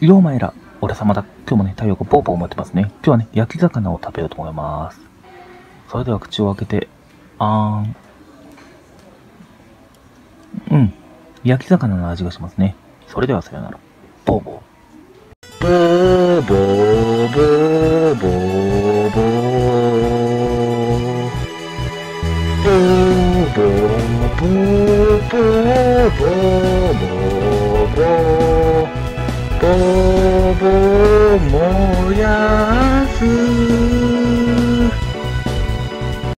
ようまいら、俺様だ。今日もね、太陽がポーポー持ってますね。今日はね、焼き魚を食べようと思います。それでは口を開けて、あーん。うん。焼き魚の味がしますね。それではさよなら。ポーボー。ブーボーブーボーボー。ブーボーブーボーボー。Obomoya.